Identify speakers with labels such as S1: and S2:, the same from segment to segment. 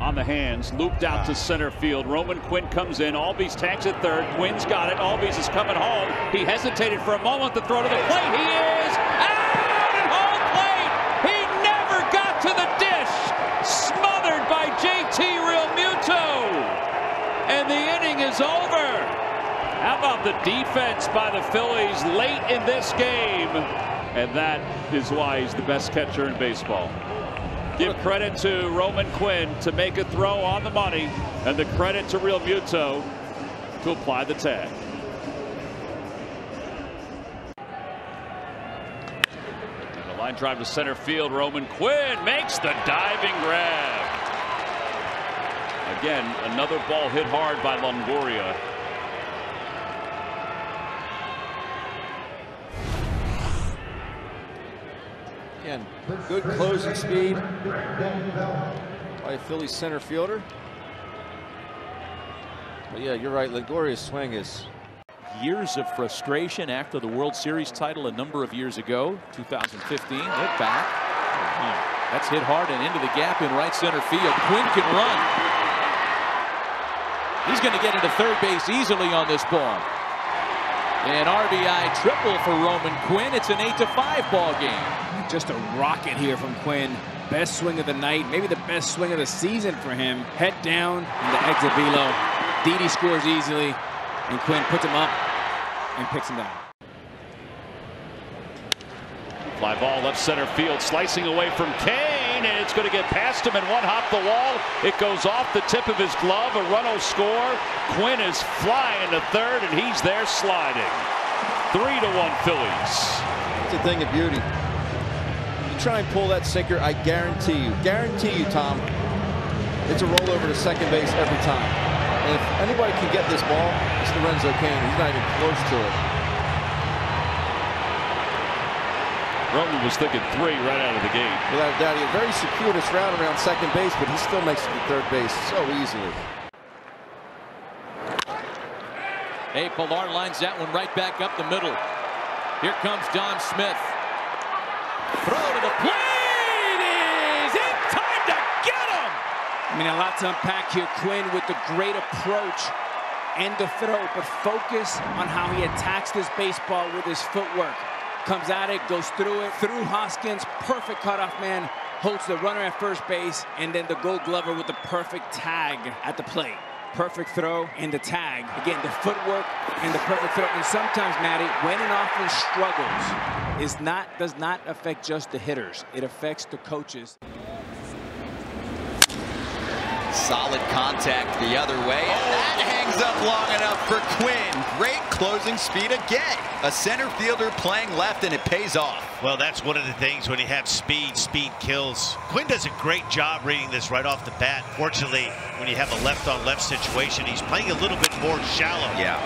S1: on the hands, looped out to ah. center field. Roman Quinn comes in. Albies tags at third. Quinn's got it. Albies is coming home. He hesitated for a moment to throw to the plate. He is out at home plate. He never got to the dish. Smothered by JT Realmuto. And the inning is over. How about the defense by the Phillies late in this game? And that is why he's the best catcher in baseball. Give credit to Roman Quinn to make a throw on the money, and the credit to Realmuto to apply the tag. And the line drive to center field. Roman Quinn makes the diving grab. Again, another ball hit hard by Longoria.
S2: Again, good closing speed by Philly center fielder. But yeah, you're right. Longoria's swing is
S3: years of frustration after the World Series title a number of years ago, 2015. Hit back. That's hit hard and into the gap in right center field. Quinn can run. He's going to get into third base easily on this ball. An RBI triple for Roman Quinn. It's an 8 to 5 ball game.
S4: Just a rocket here from Quinn. Best swing of the night, maybe the best swing of the season for him. Head down in the exit velo. Didi scores easily, and Quinn puts him up and picks him down.
S1: Fly ball left center field, slicing away from Cain, and it's going to get past him and one hop the wall. It goes off the tip of his glove. A run will score. Quinn is flying to third, and he's there sliding. Three to one Phillies.
S2: It's a thing of beauty. You try and pull that sinker, I guarantee you, guarantee you, Tom, it's a rollover to second base every time. And if anybody can get this ball, it's Lorenzo Cain. He's not even close to it.
S1: Roman was thinking three right out of the gate.
S2: Without a doubt, he had a very circuitous route around second base, but he still makes it to third base so easily.
S3: Hey, Pilar lines that one right back up the middle. Here comes Dom Smith. Throw to the plate is in time to get him.
S4: I mean, a lot to unpack here. Quinn with the great approach and the throw, but focus on how he attacks this baseball with his footwork. Comes at it, goes through it, through Hoskins, perfect cutoff man, holds the runner at first base, and then the gold glover with the perfect tag at the plate. Perfect throw and the tag. Again, the footwork and the perfect throw. And sometimes, Matty, when an offense struggles, is not does not affect just the hitters. It affects the coaches.
S5: Solid contact the other way, and that hangs up long enough for Quinn. Great closing speed again. A center fielder playing left, and it pays off.
S6: Well, that's one of the things when you have speed, speed kills. Quinn does a great job reading this right off the bat. Fortunately, when you have a left-on-left -left situation, he's playing a little bit more shallow.
S5: Yeah.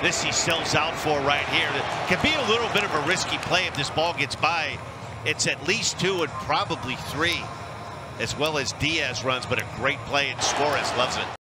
S6: This he sells out for right here. It can be a little bit of a risky play if this ball gets by. It's at least two and probably three as well as Diaz runs, but a great play, and Suarez loves it.